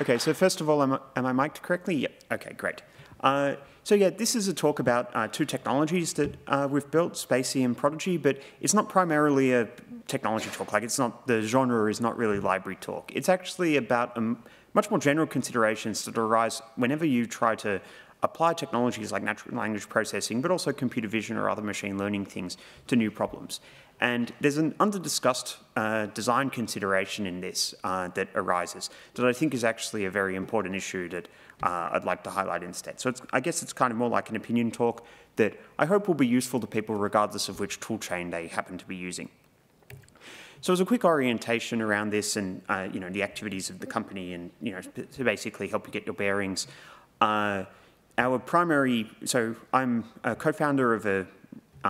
Okay, so first of all, am I, am I mic'd correctly? Yep. Okay, great. Uh, so yeah, this is a talk about uh, two technologies that uh, we've built, spaCy and Prodigy, but it's not primarily a technology talk. Like it's not, the genre is not really library talk. It's actually about um, much more general considerations that arise whenever you try to apply technologies like natural language processing, but also computer vision or other machine learning things to new problems. And there's an under-discussed uh, design consideration in this uh, that arises that I think is actually a very important issue that uh, I'd like to highlight instead. So I guess it's kind of more like an opinion talk that I hope will be useful to people regardless of which toolchain they happen to be using. So as a quick orientation around this and uh, you know the activities of the company and you know to basically help you get your bearings, uh, our primary, so I'm a co-founder of a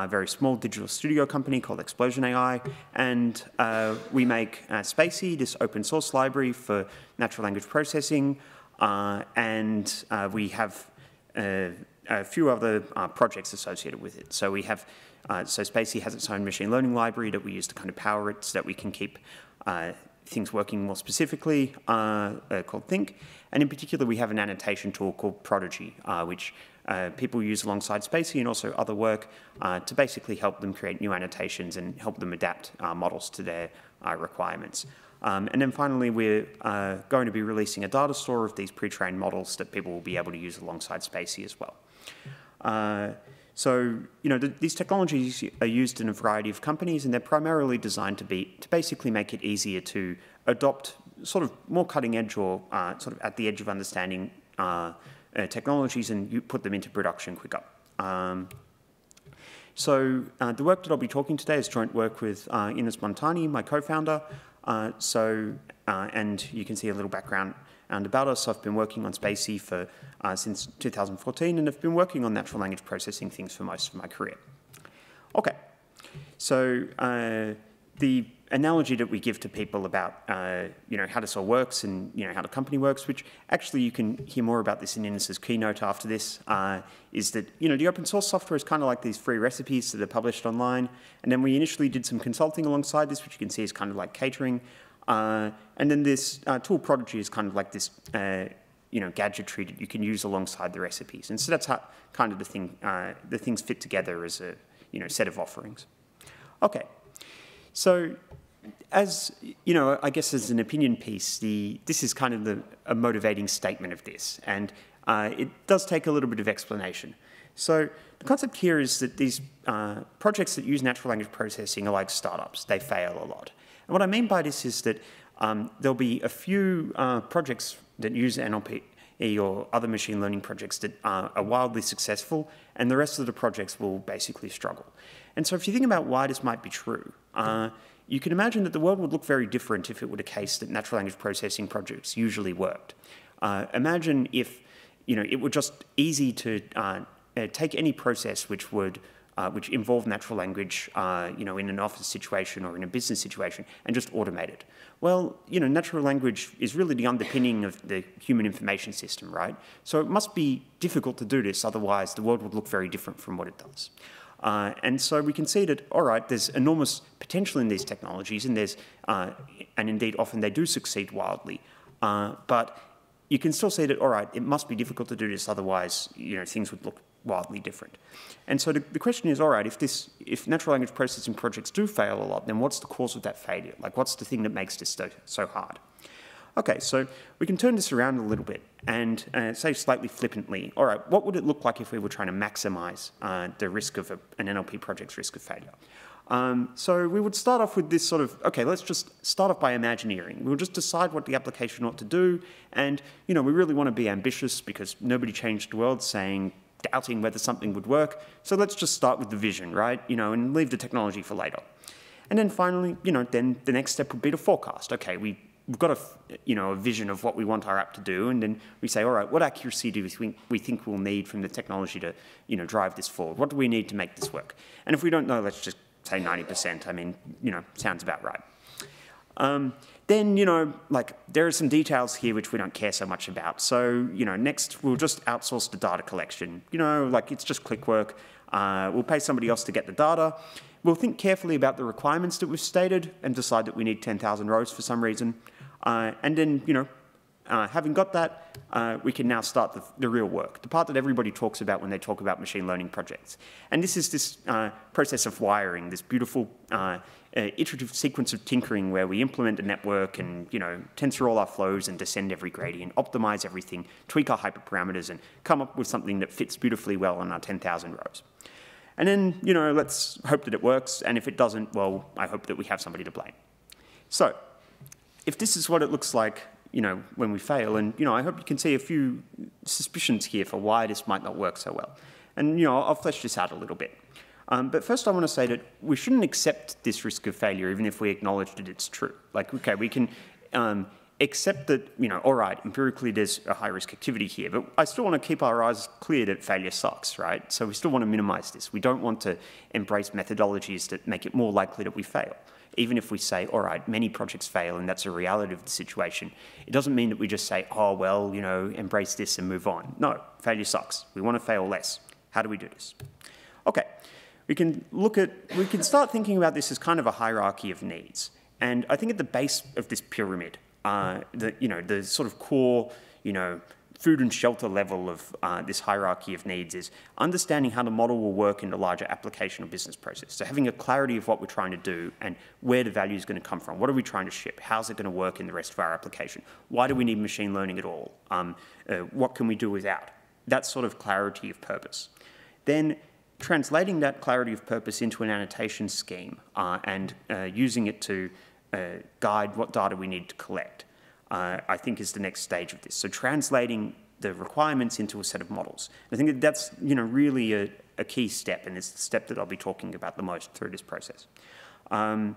a very small digital studio company called Explosion AI, and uh, we make uh, spaCy, this open source library for natural language processing, uh, and uh, we have uh, a few other uh, projects associated with it. So we have, so spaCy has its own machine learning library that we use to kind of power it so that we can keep things working more specifically called Thinc, and in particular we have an annotation tool called Prodigy, which uh, people use alongside spaCy and also other work uh, to basically help them create new annotations and help them adapt uh, models to their uh, requirements. Um, and then finally, we're uh, going to be releasing a data store of these pre-trained models that people will be able to use alongside spaCy as well. Uh, so, you know, the, these technologies are used in a variety of companies and they're primarily designed to be, to basically make it easier to adopt sort of more cutting edge or sort of at the edge of understanding uh, technologies and you put them into production quicker. Um, so uh, the work that I'll be talking today is joint work with uh, Ines Montani, my co-founder. Uh, so, uh, and you can see a little background and about us. I've been working on spaCy for uh, since 2014 and have been working on natural language processing things for most of my career. Okay, so the analogy that we give to people about uh, you know how this all works and you know how the company works, which actually you can hear more about this in Ines's keynote after this, uh, is that you know the open source software is kind of like these free recipes that are published online, and then we initially did some consulting alongside this, which you can see is kind of like catering, uh, and then this uh, tool Prodigy is kind of like this. Uh, you know, gadgetry that you can use alongside the recipes, and so that's how kind of the thing, uh, the things fit together as a you know set of offerings. Okay, so as you know, I guess as an opinion piece, the this is kind of the, a motivating statement of this, and uh, it does take a little bit of explanation. So the concept here is that these uh, projects that use natural language processing are like startups; they fail a lot. And what I mean by this is that um, there'll be a few uh, projects that use NLP or other machine learning projects that are wildly successful, and the rest of the projects will basically struggle. And so if you think about why this might be true, uh, you can imagine that the world would look very different if it were the case that natural language processing projects usually worked. Uh, imagine if you know it were just easy to uh, uh, take any process which would uh, which involved natural language, uh, you know, in an office situation or in a business situation, and just automate it. Well, you know, natural language is really the underpinning of the human information system, right? So it must be difficult to do this, otherwise the world would look very different from what it does. Uh, and so we can see that, all right, there's enormous potential in these technologies, and there's, uh, and indeed often they do succeed wildly. Uh, but you can still see that, all right, it must be difficult to do this, otherwise, you know, things would look wildly different. And so the, the question is, all right, if this, if natural language processing projects do fail a lot, then what's the cause of that failure? Like, what's the thing that makes this so, so hard? Okay, so we can turn this around a little bit and uh, say slightly flippantly, all right, what would it look like if we were trying to maximize uh, the risk of a, an NLP project's risk of failure? Um, so we would start off with this sort of, okay, let's just start off by imagineering. We'll just decide what the application ought to do. And, you know, we really want to be ambitious because nobody changed the world saying, doubting whether something would work. So let's just start with the vision, right? You know, and leave the technology for later. And then finally, you know, then the next step would be to forecast. Okay, we we've got a, you know, a vision of what we want our app to do, and then we say, all right, what accuracy do we think, we think we'll need from the technology to, you know, drive this forward? What do we need to make this work? And if we don't know, let's just say 90%. I mean, you know, sounds about right. Um, then, you know, like there are some details here which we don't care so much about. So, you know, next we'll just outsource the data collection. You know, like it's just click work. Uh, we'll pay somebody else to get the data. We'll think carefully about the requirements that we've stated and decide that we need 10,000 rows for some reason. Uh, and then, you know, uh, having got that, uh, we can now start the, the, real work, the part that everybody talks about when they talk about machine learning projects. And this is this uh, process of wiring, this beautiful uh, uh, iterative sequence of tinkering where we implement a network and, you know, tensor all our flows and descend every gradient, optimize everything, tweak our hyperparameters, and come up with something that fits beautifully well on our 10,000 rows. And then, you know, let's hope that it works, and if it doesn't, well, I hope that we have somebody to blame. So, if this is what it looks like you know, when we fail. And, you know, I hope you can see a few suspicions here for why this might not work so well. And, you know, I'll flesh this out a little bit. Um, but first I want to say that we shouldn't accept this risk of failure even if we acknowledge that it's true. Like, okay, we can um, accept that, you know, all right, empirically there's a high risk activity here, but I still want to keep our eyes clear that failure sucks, right? So we still want to minimize this. We don't want to embrace methodologies that make it more likely that we fail even if we say, all right, many projects fail and that's a reality of the situation, it doesn't mean that we just say, oh, well, you know, embrace this and move on. No, failure sucks. We want to fail less. How do we do this? Okay, we can look at, we can start thinking about this as kind of a hierarchy of needs. And I think at the base of this pyramid, uh, the, you know, the sort of core, you know, food and shelter level of uh, this hierarchy of needs is understanding how the model will work in the larger application or business process. So having a clarity of what we're trying to do and where the value is going to come from. What are we trying to ship? How's it going to work in the rest of our application? Why do we need machine learning at all? Um, uh, what can we do without? That sort of clarity of purpose. Then translating that clarity of purpose into an annotation scheme uh, and uh, using it to uh, guide what data we need to collect uh, I think is the next stage of this. So translating the requirements into a set of models. I think that that's you know really a, a key step, and it's the step that I'll be talking about the most through this process. Um,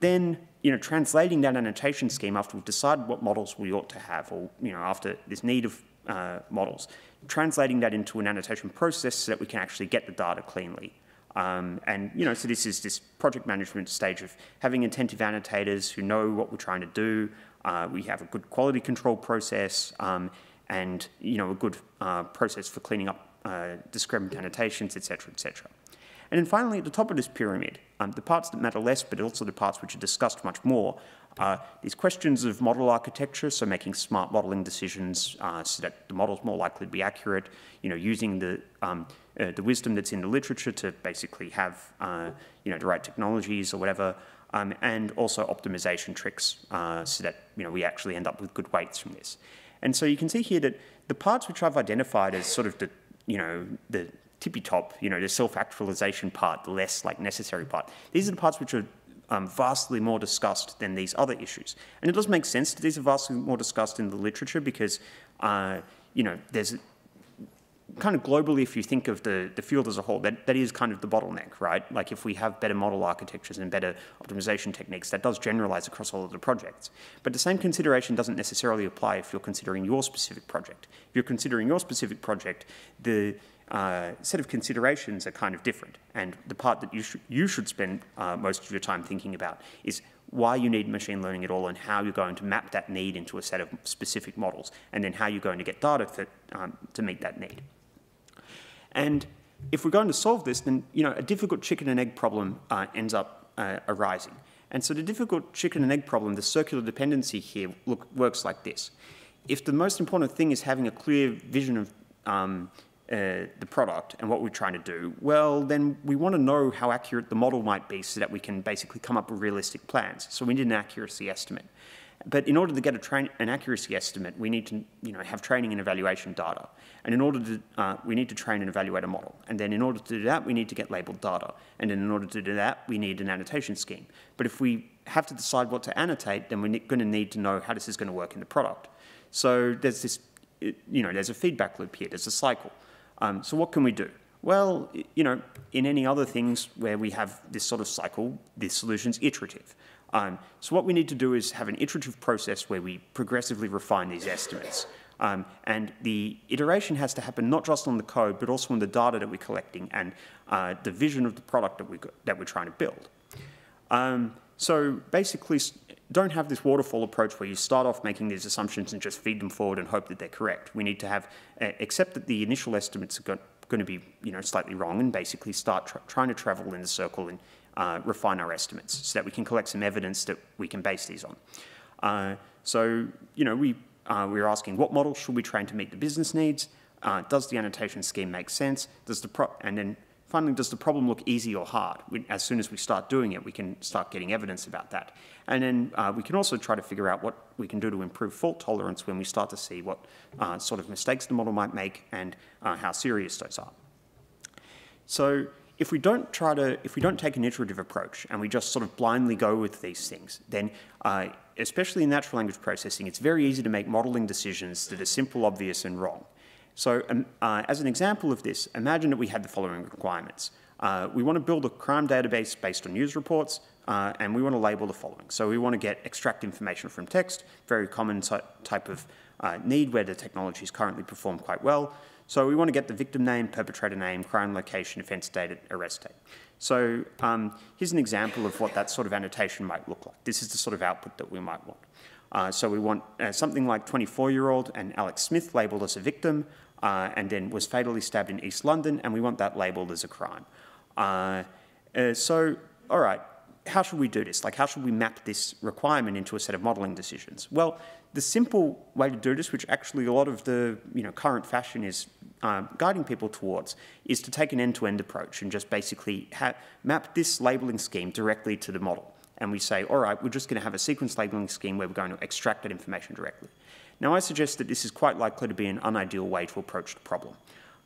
then you know translating that annotation scheme after we've decided what models we ought to have, or you know after this need of uh, models, translating that into an annotation process so that we can actually get the data cleanly. Um, and you know, so this is this project management stage of having attentive annotators who know what we're trying to do, uh, we have a good quality control process um, and you know a good uh, process for cleaning up uh, discrepant annotations, etc., etc. And then finally, at the top of this pyramid, um, the parts that matter less, but also the parts which are discussed much more, are these questions of model architecture, so making smart modeling decisions uh, so that the model's more likely to be accurate, you know, using the, um, uh, the wisdom that's in the literature to basically have, you know, the right technologies or whatever, um, and also optimization tricks uh, so that you know, we actually end up with good weights from this. And so you can see here that the parts which I've identified as sort of the, you know, the tippy top, you know, the self-actualization part, the less like necessary part, these are the parts which are um, vastly more discussed than these other issues. And it does make sense that these are vastly more discussed in the literature because, uh, you know, there's kind of globally, if you think of the, the field as a whole, that, that is kind of the bottleneck, right? Like if we have better model architectures and better optimization techniques, that does generalize across all of the projects. But the same consideration doesn't necessarily apply if you're considering your specific project. If you're considering your specific project, the uh, set of considerations are kind of different. And the part that you, sh you should spend uh, most of your time thinking about is why you need machine learning at all and how you're going to map that need into a set of specific models, and then how you're going to get data for, um, to meet that need. And if we're going to solve this, then you know a difficult chicken and egg problem uh, ends up uh, arising. And so the difficult chicken and egg problem, the circular dependency here, look, works like this. If the most important thing is having a clear vision of um, uh, the product and what we're trying to do, well, then we want to know how accurate the model might be so that we can basically come up with realistic plans. So we need an accuracy estimate. But in order to get an accuracy estimate, we need to you know, have training and evaluation data. And in order to, uh, we need to train and evaluate a model. And then in order to do that, we need to get labeled data. And then in order to do that, we need an annotation scheme. But if we have to decide what to annotate, then we're going to need to know how this is going to work in the product. So there's this, you know, there's a feedback loop here, there's a cycle. Um, so what can we do? Well, you know, in any other things where we have this sort of cycle, this solution's iterative. Um, so what we need to do is have an iterative process where we progressively refine these estimates. Um, and the iteration has to happen not just on the code, but also on the data that we're collecting and uh, the vision of the product that, we that we're trying to build. Um, so basically, don't have this waterfall approach where you start off making these assumptions and just feed them forward and hope that they're correct. We need to have, uh, accept that the initial estimates are going to be you know, slightly wrong and basically start tr trying to travel in the circle and uh, refine our estimates so that we can collect some evidence that we can base these on. Uh, so, you know, we uh, we were asking what model should we train to meet the business needs? Uh, does the annotation scheme make sense? Does the pro and then finally, does the problem look easy or hard? We, as soon as we start doing it, we can start getting evidence about that. And then uh, we can also try to figure out what we can do to improve fault tolerance when we start to see what uh, sort of mistakes the model might make and uh, how serious those are. So if we don't try to, if we don't take an iterative approach and we just sort of blindly go with these things, then uh, especially in natural language processing, it's very easy to make modeling decisions that are simple, obvious, and wrong. So um, uh, as an example of this, imagine that we had the following requirements. Uh, we want to build a crime database based on news reports, uh, and we want to label the following. So we want to get extract information from text, very common type of uh, need where the technology is currently performed quite well. So we want to get the victim name, perpetrator name, crime location, offence date, arrest date. So um, here's an example of what that sort of annotation might look like. This is the sort of output that we might want. Uh, so we want uh, something like 24-year-old and Alex Smith labelled as a victim uh, and then was fatally stabbed in East London, and we want that labelled as a crime. Uh, uh, so, all right, how should we do this? Like, how should we map this requirement into a set of modelling decisions? Well, the simple way to do this, which actually a lot of the you know, current fashion is uh, guiding people towards, is to take an end-to-end -end approach and just basically map this labelling scheme directly to the model and we say, all right, we're just going to have a sequence labeling scheme where we're going to extract that information directly. Now, I suggest that this is quite likely to be an unideal way to approach the problem.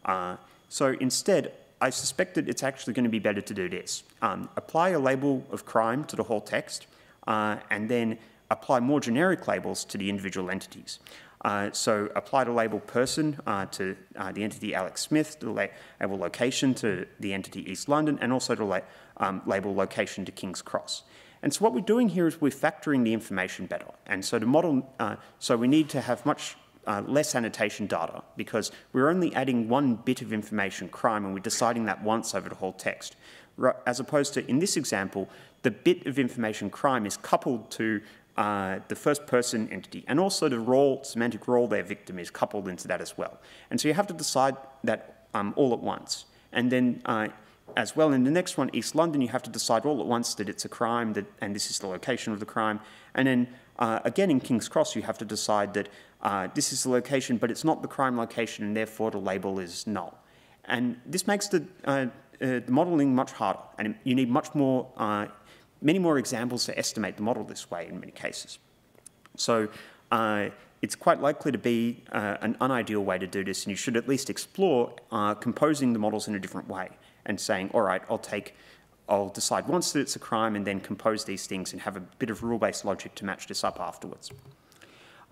Uh, so instead, I suspect that it's actually going to be better to do this. Um, apply a label of crime to the whole text, uh, and then apply more generic labels to the individual entities. Uh, so apply the label person uh, to uh, the entity Alex Smith, the label location to the entity East London, and also the la um, label location to King's Cross. And so what we're doing here is we're factoring the information better. And so to model, uh, so we need to have much uh, less annotation data because we're only adding one bit of information, crime, and we're deciding that once over the whole text. As opposed to, in this example, the bit of information crime is coupled to uh, the first person entity, and also the role, semantic role their victim is coupled into that as well. And so you have to decide that um, all at once. And then uh, as well. In the next one, East London, you have to decide all at once that it's a crime that, and this is the location of the crime. And then uh, again in King's Cross, you have to decide that uh, this is the location, but it's not the crime location, and therefore the label is null. And this makes the, uh, uh the modelling much harder, and you need much more, uh, many more examples to estimate the model this way in many cases. So uh, it's quite likely to be an unideal way to do this, and you should at least explore composing the models in a different way and saying, all right, I'll take, I'll decide once that it's a crime and then compose these things and have a bit of rule-based logic to match this up afterwards.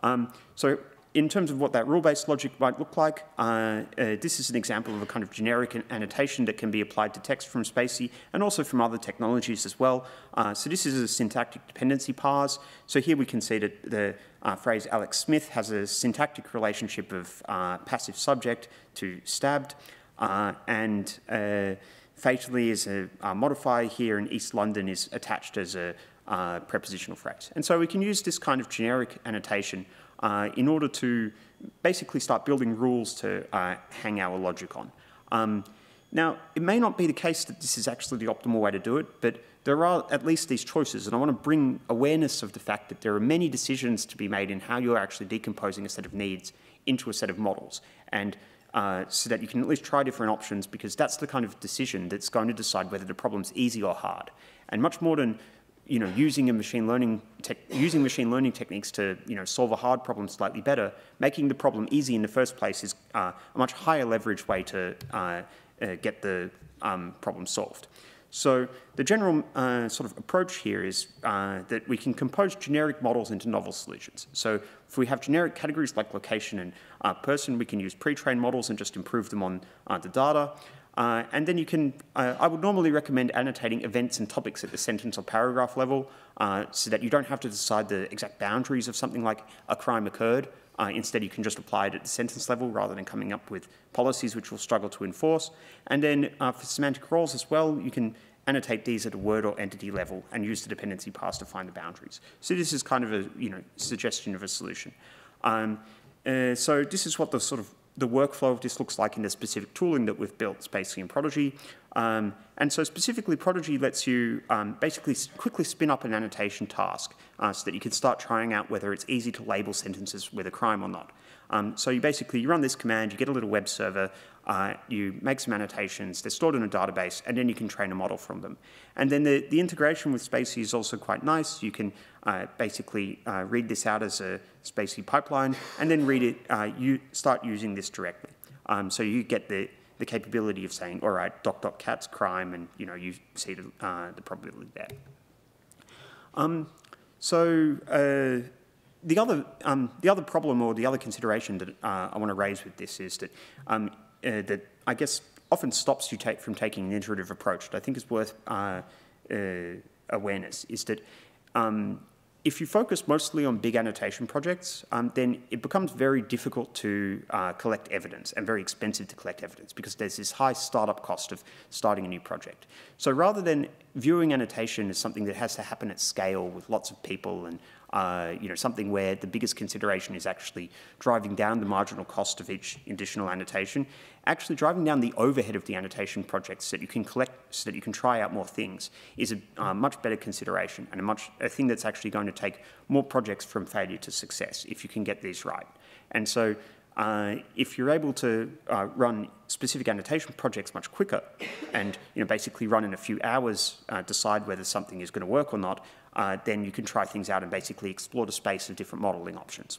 Um, so in terms of what that rule-based logic might look like, uh, uh, this is an example of a kind of generic annotation that can be applied to text from spaCy and also from other technologies as well. Uh, so this is a syntactic dependency parse. So here we can see that the uh, phrase Alex Smith has a syntactic relationship of uh, passive subject to stabbed. Uh, and fatally is a, modifier here in East London is attached as a uh, prepositional phrase. And so we can use this kind of generic annotation uh, in order to basically start building rules to uh, hang our logic on. Um, now, it may not be the case that this is actually the optimal way to do it, but there are at least these choices, and I want to bring awareness of the fact that there are many decisions to be made in how you're actually decomposing a set of needs into a set of models. And uh, so that you can at least try different options because that's the kind of decision that's going to decide whether the problem's easy or hard. And much more than you know, using a machine learning using machine learning techniques to you know, solve a hard problem slightly better, making the problem easy in the first place is uh, a much higher leverage way to uh, uh get the um, problem solved. So the general uh, sort of approach here is uh, that we can compose generic models into novel solutions. So if we have generic categories like location and uh, person, we can use pre-trained models and just improve them on the data. Uh, and then you can, uh, I would normally recommend annotating events and topics at the sentence or paragraph level so that you don't have to decide the exact boundaries of something like a crime occurred. Uh, instead, you can just apply it at the sentence level rather than coming up with policies which will struggle to enforce. And then uh, for semantic roles as well, you can annotate these at a word or entity level and use the dependency parse to find the boundaries. So this is kind of a you know suggestion of a solution. Um, uh, so this is what the sort of the workflow of this looks like in the specific tooling that we've built, spaCy in Prodigy. Um, and so specifically, Prodigy lets you um, basically quickly spin up an annotation task uh, so that you can start trying out whether it's easy to label sentences with a crime or not. Um, so you basically you run this command, you get a little web server, uh, you make some annotations, they're stored in a database, and then you can train a model from them. And then the, the integration with spaCy is also quite nice. You can uh, basically uh, read this out as a spaCy pipeline, and then read it, uh, you start using this directly. Um, so you get the, the capability of saying, all right, doc dot cat's crime, and you know you see the, uh, the probability there. Um, so uh, the other um, the other problem or the other consideration that uh, I want to raise with this is that um, uh, that I guess often stops you take, from taking an iterative approach that I think is worth uh, uh awareness is that um, if you focus mostly on big annotation projects, um, then it becomes very difficult to uh, collect evidence and very expensive to collect evidence because there's this high startup cost of starting a new project. So rather than viewing annotation as something that has to happen at scale with lots of people and uh, you know, something where the biggest consideration is actually driving down the marginal cost of each additional annotation, actually driving down the overhead of the annotation projects so that you can collect, so that you can try out more things is a uh, much better consideration and a much a thing that's actually going to take more projects from failure to success if you can get these right. And so uh, if you're able to uh, run specific annotation projects much quicker and you know, basically run in a few hours, uh, decide whether something is going to work or not, uh, then you can try things out and basically explore the space of different modeling options.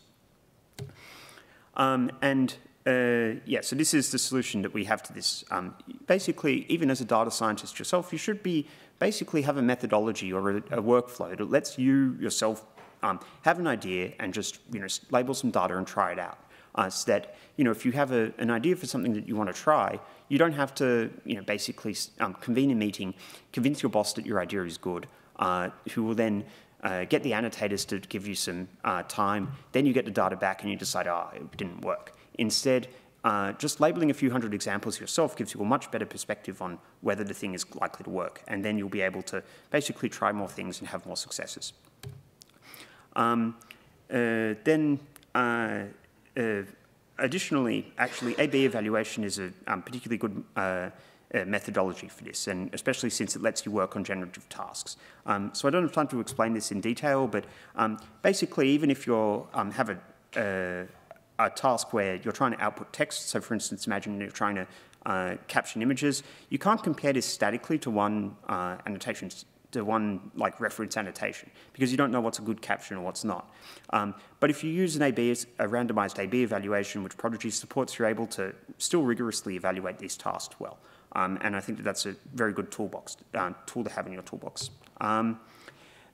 Um, and uh, yeah, so this is the solution that we have to this. Um, basically, even as a data scientist yourself, you should be basically have a methodology or a, a workflow that lets you yourself um, have an idea and just you know label some data and try it out uh, so that you know if you have a, an idea for something that you want to try, you don't have to you know basically um, convene a meeting, convince your boss that your idea is good, who will then uh, get the annotators to give you some uh, time. Then you get the data back and you decide, oh, it didn't work. Instead, uh, just labeling a few hundred examples yourself gives you a much better perspective on whether the thing is likely to work. And then you'll be able to basically try more things and have more successes. Um, uh, then uh, uh, additionally, actually, A-B evaluation is a um, particularly good uh, methodology for this, and especially since it lets you work on generative tasks. Um, so I don't have time to explain this in detail, but um, basically, even if you um, have a, uh, a task where you're trying to output text, so for instance, imagine you're trying to uh, caption images, you can't compare this statically to one uh, annotation to one like reference annotation because you don't know what's a good caption or what's not. Um, but if you use an AB, a randomized AB evaluation, which Prodigy supports, you're able to still rigorously evaluate these tasks well. Um, and I think that that's a very good toolbox uh, tool to have in your toolbox. Um,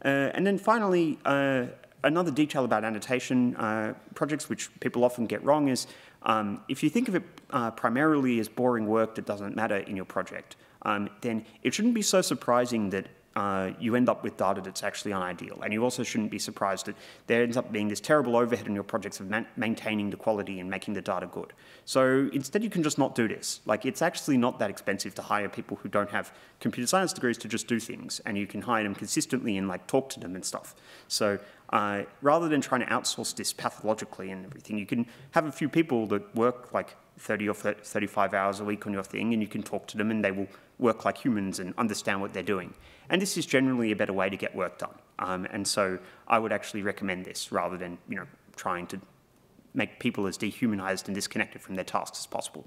uh, and then finally, uh, another detail about annotation uh, projects, which people often get wrong, is um, if you think of it uh, primarily as boring work that doesn't matter in your project, um, then it shouldn't be so surprising that uh, you end up with data that's actually unideal. And you also shouldn't be surprised that there ends up being this terrible overhead in your projects of maintaining the quality and making the data good. So instead you can just not do this. Like it's actually not that expensive to hire people who don't have computer science degrees to just do things and you can hire them consistently and like talk to them and stuff. So uh, rather than trying to outsource this pathologically and everything, you can have a few people that work like 30 or 35 hours a week on your thing and you can talk to them and they will work like humans and understand what they're doing. And this is generally a better way to get work done. Um, and so I would actually recommend this rather than you know trying to make people as dehumanized and disconnected from their tasks as possible.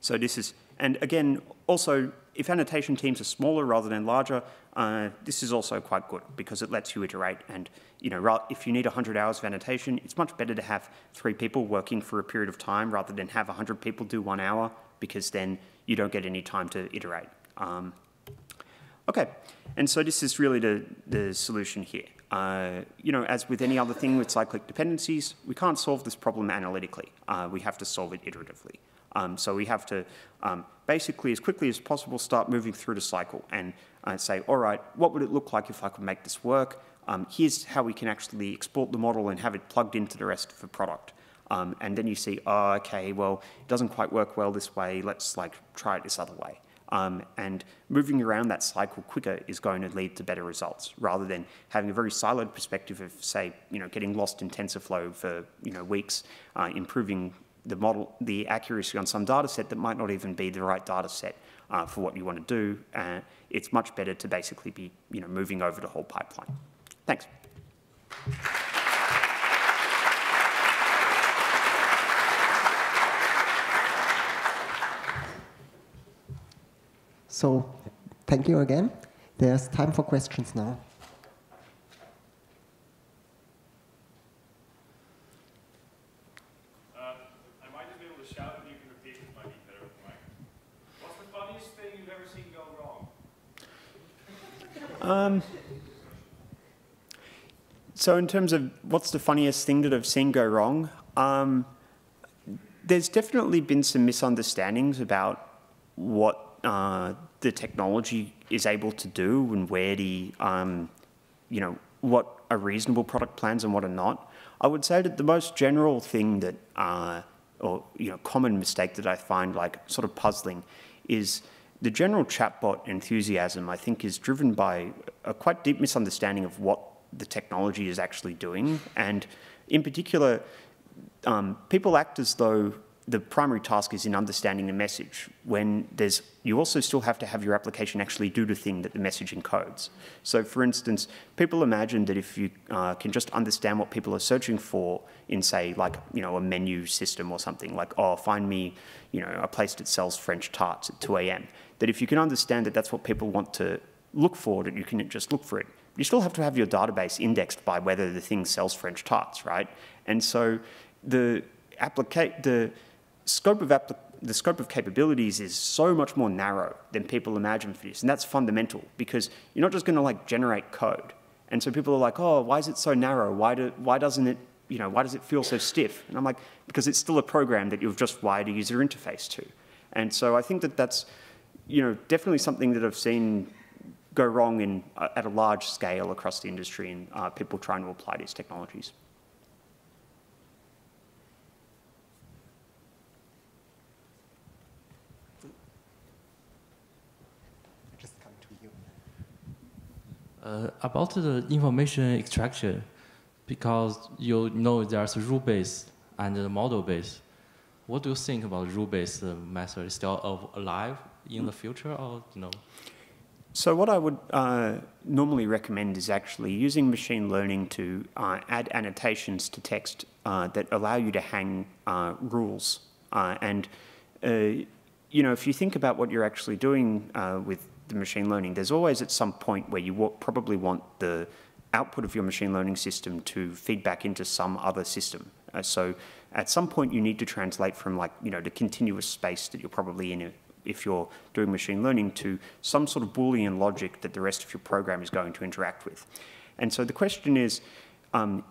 So this is, and again, also, if annotation teams are smaller rather than larger, uh, this is also quite good because it lets you iterate. And you know, if you need 100 hours of annotation, it's much better to have three people working for a period of time rather than have 100 people do one hour because then you don't get any time to iterate. Um, okay, and so this is really the, the solution here. Uh, you know, as with any other thing with cyclic dependencies, we can't solve this problem analytically. Uh, we have to solve it iteratively. Um, so we have to um, basically, as quickly as possible, start moving through the cycle and uh, say, all right, what would it look like if I could make this work? Um, here's how we can actually export the model and have it plugged into the rest of the product. Um, and then you see, oh, okay, well, it doesn't quite work well this way. Let's like try it this other way. Um, and moving around that cycle quicker is going to lead to better results rather than having a very siloed perspective of, say, you know, getting lost in TensorFlow for you know weeks, uh, improving the model, the accuracy on some data set that might not even be the right data set uh, for what you want to do. Uh, it's much better to basically be, you know, moving over the whole pipeline. Thanks. So, thank you again. There's time for questions now. So in terms of what's the funniest thing that I've seen go wrong, um, there's definitely been some misunderstandings about what uh, the technology is able to do and where the, um, you know, what are reasonable product plans and what are not. I would say that the most general thing that, uh, or you know, common mistake that I find like sort of puzzling is the general chatbot enthusiasm, I think, is driven by a quite deep misunderstanding of what the technology is actually doing. And in particular, um, people act as though the primary task is in understanding the message when there's you also still have to have your application actually do the thing that the message encodes. So for instance, people imagine that if you uh, can just understand what people are searching for in say like, you know, a menu system or something like, oh, find me, you know, a place that sells French tarts at 2 a.m that if you can understand that that's what people want to look for, that you can just look for it. You still have to have your database indexed by whether the thing sells French tarts, right? And so the the scope of the scope of capabilities is so much more narrow than people imagine for this, and that's fundamental because you're not just going to like generate code. And so people are like, oh, why is it so narrow? Why do why doesn't it you know why does it feel so stiff? And I'm like, because it's still a program that you've just wired a user interface to. And so I think that that's you know, definitely something that I've seen go wrong in, uh, at a large scale across the industry and uh, people trying to apply these technologies. Uh, about the information extraction, because you know there's rule-based and the model-based. What do you think about rule-based method? Is still alive in the future, or you know? So what I would uh, normally recommend is actually using machine learning to uh, add annotations to text uh, that allow you to hang uh, rules. Uh, and uh, you know, if you think about what you're actually doing with the machine learning, there's always at some point where you probably want the output of your machine learning system to feed back into some other system. so at some point you need to translate from like, you know, the continuous space that you're probably in if you're doing machine learning to some sort of Boolean logic that the rest of your program is going to interact with. And so the question is, um,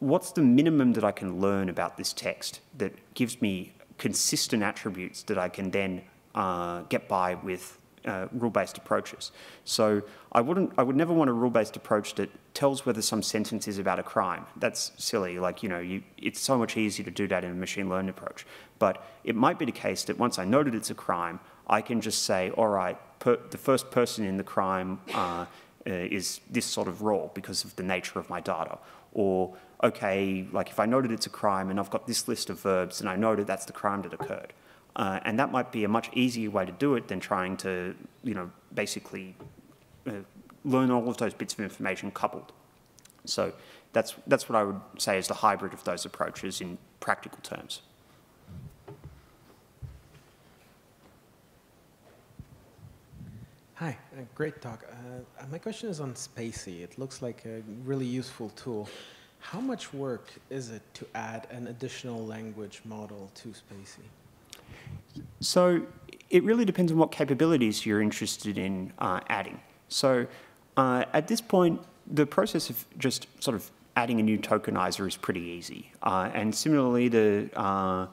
what's the minimum that I can learn about this text that gives me consistent attributes that I can then uh, get by with uh, rule-based approaches. So I wouldn't, I would never want a rule-based approach that tells whether some sentence is about a crime. That's silly. Like you know, you, it's so much easier to do that in a machine learning approach. But it might be the case that once I know that it's a crime, I can just say, all right, the first person in the crime uh, uh, is this sort of role because of the nature of my data. Or, okay, like if I know that it's a crime and I've got this list of verbs and I know that that's the crime that occurred. Uh, and that might be a much easier way to do it than trying to, you know, basically uh, learn all of those bits of information coupled. So that's, that's what I would say is the hybrid of those approaches in practical terms. Hi, uh, great talk. Uh, my question is on spaCy. It looks like a really useful tool. How much work is it to add an additional language model to spaCy? So it really depends on what capabilities you're interested in uh, adding. So uh, at this point, the process of just sort of adding a new tokenizer is pretty easy. Uh, and similarly, the, uh,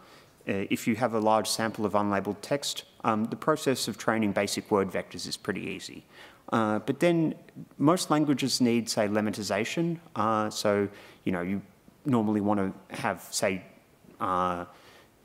if you have a large sample of unlabeled text, um, the process of training basic word vectors is pretty easy. Uh, but then most languages need, say, lemmatization. Uh, so, you know, you normally want to have, say, uh,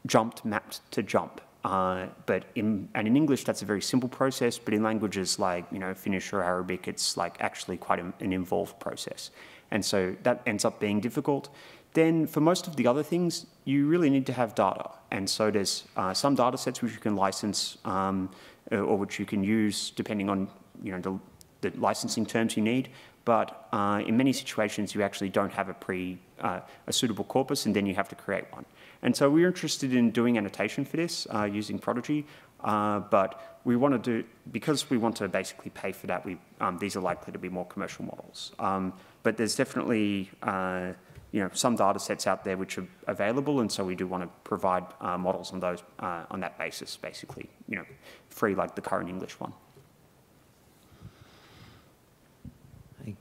jumped mapped to jump. Uh, but in, and in English, that's a very simple process, but in languages like, you know, Finnish or Arabic, it's like actually quite a, an involved process. And so that ends up being difficult. then for most of the other things, you really need to have data. And so there's uh, some data sets which you can license um, or which you can use depending on you know, the, the licensing terms you need. But uh, in many situations, you actually don't have a pre uh, a suitable corpus, and then you have to create one. And so we're interested in doing annotation for this uh, using Prodigy, uh, but we want to do because we want to basically pay for that. We um, these are likely to be more commercial models. Um, but there's definitely uh, you know some data sets out there which are available, and so we do want to provide uh, models on those on that basis, basically, you know, free like the current English one.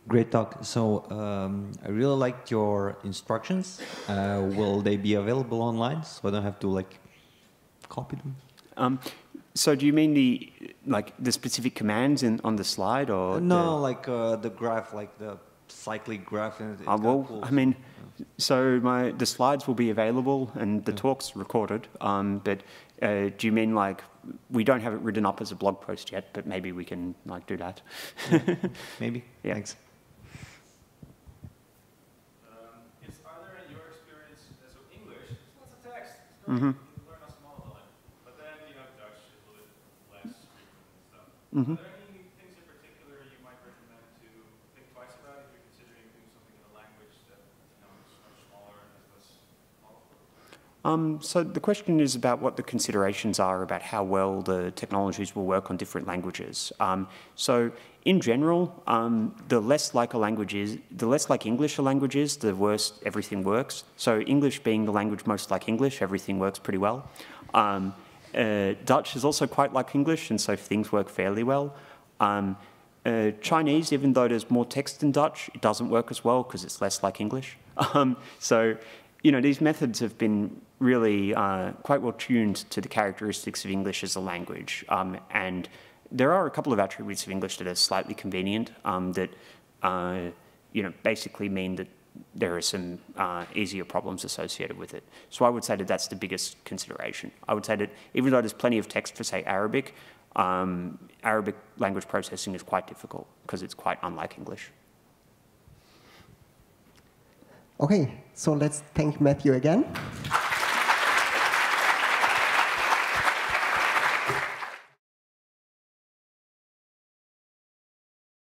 Great talk. So um, I really liked your instructions. Uh, will they be available online so I don't have to like copy them? Um, so do you mean the like the specific commands in on the slide or no, the, like uh, the graph, like the cyclic graph? And uh, well, cool. I mean, so my the slides will be available and the yeah. talks recorded. Um, but uh, do you mean like we don't have it written up as a blog post yet, but maybe we can like do that. maybe. Yeah. Thanks. Um, are there in your experience, so English, lots of text, mm -hmm. learn a small line, but then you know Dutch is a little bit less frequent and stuff. Mm -hmm. Um, so the question is about what the considerations are about how well the technologies will work on different languages. Um, so in general, um, the less like a language is, the less like English a language is, the worse everything works. So English being the language most like English, everything works pretty well. Um, uh, Dutch is also quite like English, and so things work fairly well. Um, uh, Chinese, even though there's more text in Dutch, it doesn't work as well because it's less like English. Um, so, you know, these methods have been really uh, quite well tuned to the characteristics of English as a language. Um, and there are a couple of attributes of English that are slightly convenient um, that, uh, you know, basically mean that there are some uh, easier problems associated with it. So I would say that that's the biggest consideration. I would say that even though there's plenty of text for, say, Arabic, um, Arabic language processing is quite difficult because it's quite unlike English. Okay, so let's thank Matthew again.